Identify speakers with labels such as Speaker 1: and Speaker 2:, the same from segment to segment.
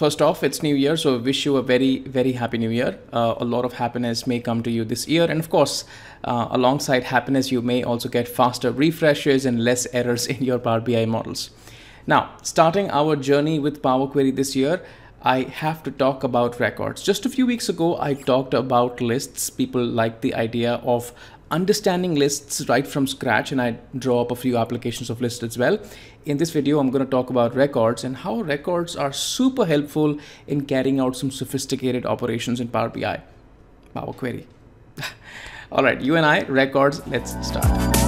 Speaker 1: first off, it's New Year, so I wish you a very, very happy New Year. Uh, a lot of happiness may come to you this year, and of course, uh, alongside happiness, you may also get faster refreshes and less errors in your Power BI models. Now, starting our journey with Power Query this year, I have to talk about records. Just a few weeks ago, I talked about lists. People like the idea of understanding lists right from scratch and I draw up a few applications of lists as well. In this video, I'm going to talk about records and how records are super helpful in carrying out some sophisticated operations in Power BI. Power Query. All right, you and I, records, let's start.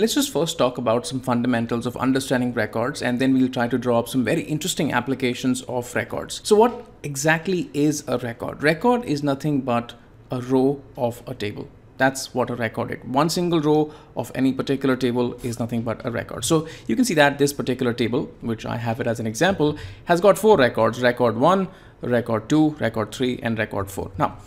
Speaker 1: Let's just first talk about some fundamentals of understanding records and then we'll try to draw up some very interesting applications of records. So what exactly is a record? Record is nothing but a row of a table. That's what a record is. One single row of any particular table is nothing but a record. So you can see that this particular table, which I have it as an example, has got four records, record one, record two, record three, and record four. Now,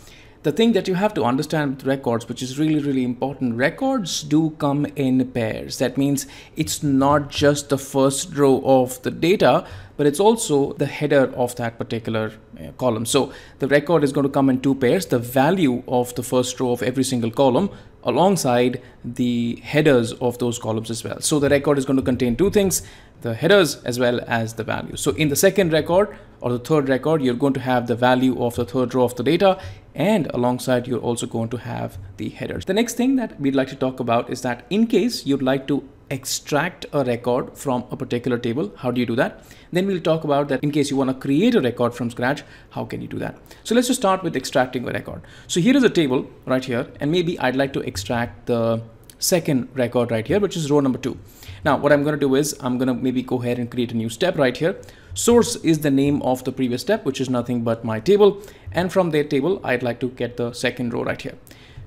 Speaker 1: the thing that you have to understand with records, which is really, really important, records do come in pairs. That means it's not just the first row of the data, but it's also the header of that particular uh, column. So the record is going to come in two pairs, the value of the first row of every single column alongside the headers of those columns as well. So the record is going to contain two things, the headers as well as the value. So in the second record or the third record, you're going to have the value of the third row of the data and alongside you're also going to have the headers. The next thing that we'd like to talk about is that in case you'd like to extract a record from a particular table, how do you do that? Then we'll talk about that in case you want to create a record from scratch, how can you do that? So let's just start with extracting a record. So here is a table right here, and maybe I'd like to extract the second record right here, which is row number two. Now, what I'm going to do is I'm going to maybe go ahead and create a new step right here. Source is the name of the previous step, which is nothing but my table. And from their table, I'd like to get the second row right here.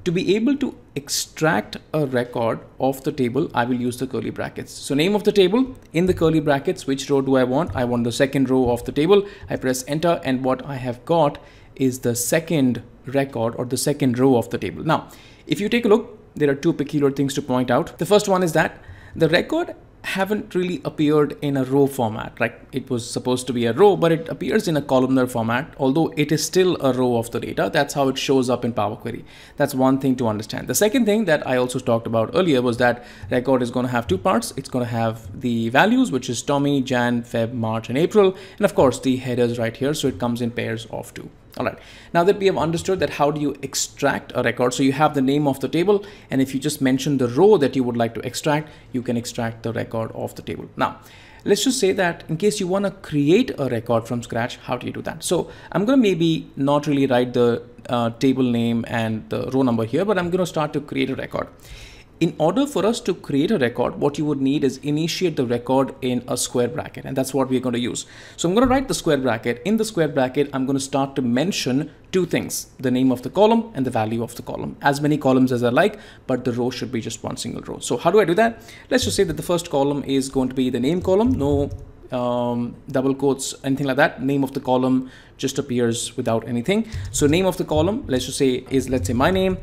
Speaker 1: To be able to extract a record of the table, I will use the curly brackets. So name of the table in the curly brackets, which row do I want? I want the second row of the table. I press enter and what I have got is the second record or the second row of the table. Now, if you take a look, there are two peculiar things to point out. The first one is that the record haven't really appeared in a row format. Like it was supposed to be a row, but it appears in a columnar format, although it is still a row of the data. That's how it shows up in Power Query. That's one thing to understand. The second thing that I also talked about earlier was that record is going to have two parts. It's going to have the values, which is Tommy, Jan, Feb, March, and April. And of course the headers right here. So it comes in pairs of two. All right, now that we have understood that how do you extract a record, so you have the name of the table, and if you just mention the row that you would like to extract, you can extract the record of the table. Now, let's just say that in case you want to create a record from scratch, how do you do that? So I'm going to maybe not really write the uh, table name and the row number here, but I'm going to start to create a record in order for us to create a record, what you would need is initiate the record in a square bracket. And that's what we're going to use. So I'm going to write the square bracket. In the square bracket, I'm going to start to mention two things, the name of the column and the value of the column. As many columns as I like, but the row should be just one single row. So how do I do that? Let's just say that the first column is going to be the name column. No um, double quotes, anything like that. Name of the column just appears without anything. So name of the column, let's just say is, let's say my name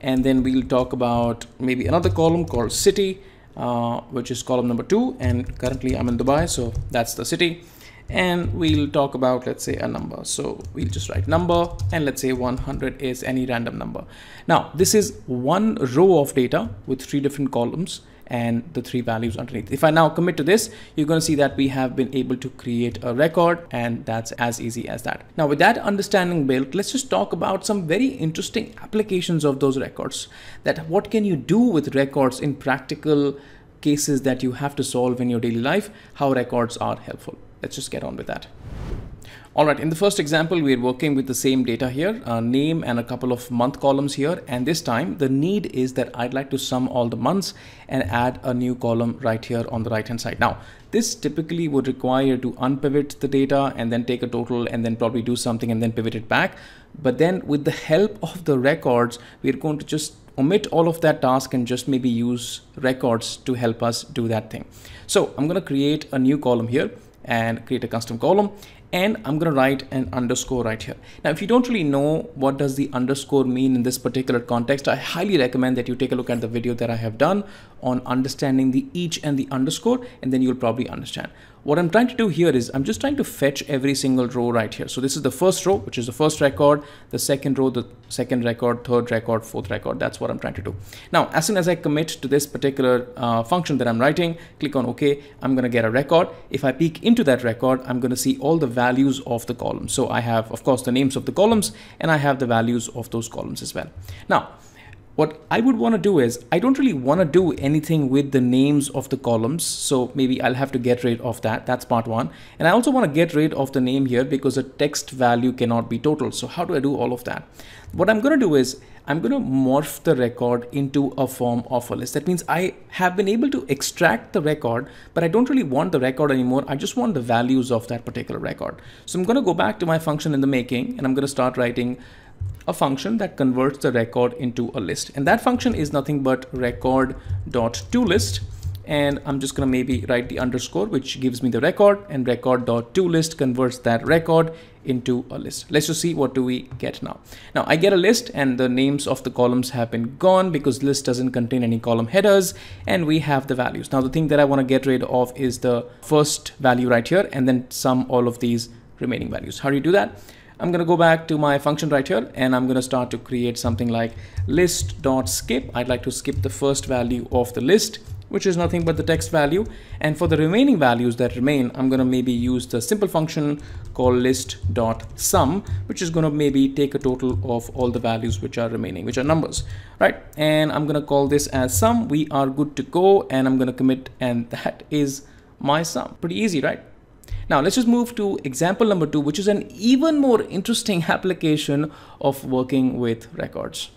Speaker 1: and then we'll talk about maybe another column called city uh, which is column number two. And currently I'm in Dubai so that's the city. And we'll talk about let's say a number. So we'll just write number and let's say 100 is any random number. Now this is one row of data with three different columns and the three values underneath. If I now commit to this, you're going to see that we have been able to create a record and that's as easy as that. Now with that understanding built, let's just talk about some very interesting applications of those records. That what can you do with records in practical cases that you have to solve in your daily life, how records are helpful. Let's just get on with that. All right, in the first example, we're working with the same data here, uh, name and a couple of month columns here. And this time the need is that I'd like to sum all the months and add a new column right here on the right hand side. Now, this typically would require to unpivot the data and then take a total and then probably do something and then pivot it back. But then with the help of the records, we're going to just omit all of that task and just maybe use records to help us do that thing. So I'm going to create a new column here and create a custom column and I'm going to write an underscore right here. Now, if you don't really know what does the underscore mean in this particular context, I highly recommend that you take a look at the video that I have done on understanding the each and the underscore, and then you'll probably understand. What I'm trying to do here is I'm just trying to fetch every single row right here. So this is the first row, which is the first record, the second row, the second record, third record, fourth record. That's what I'm trying to do. Now, as soon as I commit to this particular uh, function that I'm writing, click on OK, I'm going to get a record. If I peek into that record, I'm going to see all the values of the columns. So I have, of course, the names of the columns and I have the values of those columns as well. Now, what I would want to do is I don't really want to do anything with the names of the columns. So maybe I'll have to get rid of that. That's part one. And I also want to get rid of the name here because the text value cannot be total. So how do I do all of that? What I'm going to do is I'm going to morph the record into a form of a list. That means I have been able to extract the record, but I don't really want the record anymore. I just want the values of that particular record. So I'm going to go back to my function in the making and I'm going to start writing a function that converts the record into a list. And that function is nothing but record dot to list. And I'm just going to maybe write the underscore, which gives me the record and record dot to list converts that record into a list. Let's just see what do we get now. Now I get a list and the names of the columns have been gone because list doesn't contain any column headers and we have the values. Now the thing that I want to get rid of is the first value right here and then sum all of these remaining values. How do you do that? I'm going to go back to my function right here and I'm going to start to create something like list.skip. I'd like to skip the first value of the list which is nothing but the text value. And for the remaining values that remain, I'm going to maybe use the simple function called list.sum, which is going to maybe take a total of all the values which are remaining, which are numbers, right? And I'm going to call this as sum. We are good to go. And I'm going to commit and that is my sum. Pretty easy, right? Now let's just move to example number two, which is an even more interesting application of working with records.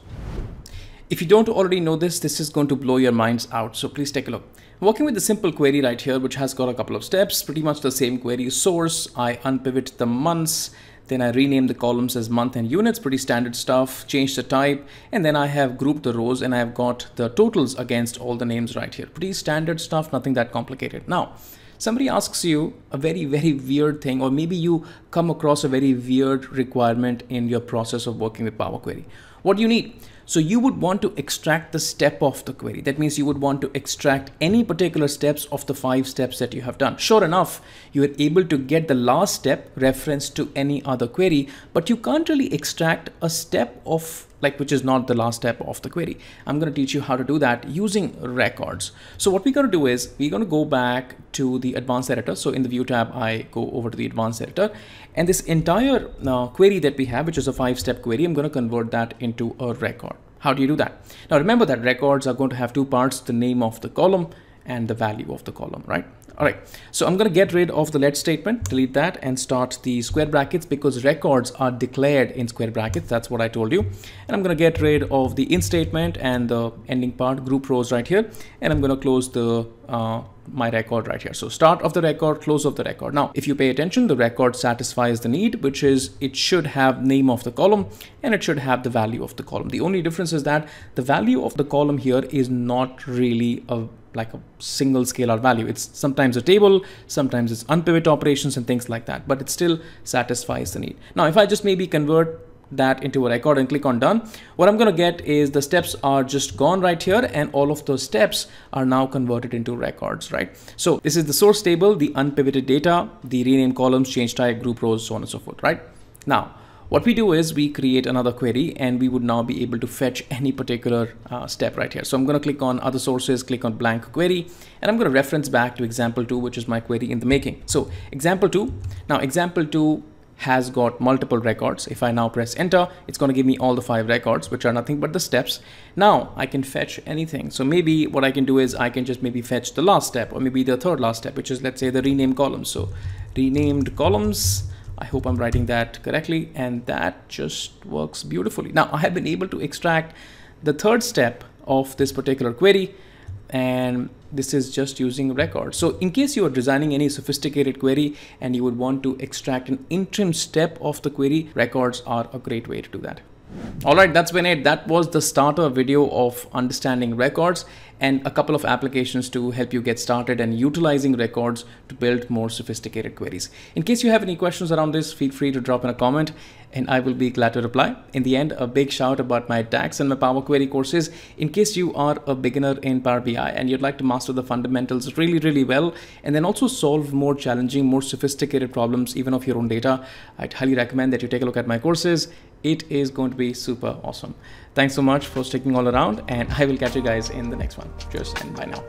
Speaker 1: If you don't already know this, this is going to blow your minds out. So please take a look. Working with the simple query right here, which has got a couple of steps, pretty much the same query source. I unpivot the months, then I rename the columns as month and units, pretty standard stuff, change the type, and then I have grouped the rows and I've got the totals against all the names right here. Pretty standard stuff, nothing that complicated. Now, somebody asks you a very, very weird thing, or maybe you come across a very weird requirement in your process of working with Power Query. What do you need? So you would want to extract the step of the query. That means you would want to extract any particular steps of the five steps that you have done. Sure enough, you are able to get the last step referenced to any other query, but you can't really extract a step of like which is not the last step of the query. I'm going to teach you how to do that using records. So what we're going to do is we're going to go back to the advanced editor. So in the view tab, I go over to the advanced editor and this entire uh, query that we have, which is a five step query, I'm going to convert that into a record. How do you do that? Now remember that records are going to have two parts, the name of the column and the value of the column, right? All right, so I'm going to get rid of the let statement, delete that and start the square brackets because records are declared in square brackets. That's what I told you. And I'm going to get rid of the in statement and the ending part group rows right here. And I'm going to close the uh, my record right here. So start of the record, close of the record. Now, if you pay attention, the record satisfies the need, which is it should have name of the column and it should have the value of the column. The only difference is that the value of the column here is not really a like a single scalar value. It's sometimes a table, sometimes it's unpivot operations and things like that, but it still satisfies the need. Now, if I just maybe convert that into a record and click on done, what I'm going to get is the steps are just gone right here and all of those steps are now converted into records, right? So this is the source table, the unpivoted data, the rename columns, change type, group rows, so on and so forth, right? Now, what we do is we create another query and we would now be able to fetch any particular uh, step right here. So I'm going to click on other sources, click on blank query, and I'm going to reference back to example two, which is my query in the making. So example two, now example two has got multiple records. If I now press enter, it's going to give me all the five records, which are nothing but the steps. Now I can fetch anything. So maybe what I can do is I can just maybe fetch the last step or maybe the third last step, which is let's say the rename columns. So renamed columns I hope I'm writing that correctly and that just works beautifully. Now I have been able to extract the third step of this particular query and this is just using records. So in case you are designing any sophisticated query and you would want to extract an interim step of the query, records are a great way to do that. All right, that's been it. That was the starter video of understanding records. and a couple of applications to help you get started and utilizing records to build more sophisticated queries. In case you have any questions around this, feel free to drop in a comment and I will be glad to reply. In the end, a big shout about my DAX and my Power Query courses. In case you are a beginner in Power BI and you'd like to master the fundamentals really, really well, and then also solve more challenging, more sophisticated problems, even of your own data, I'd highly recommend that you take a look at my courses. It is going to be super awesome. Thanks so much for sticking all around and I will catch you guys in the next one. Cheers and bye now.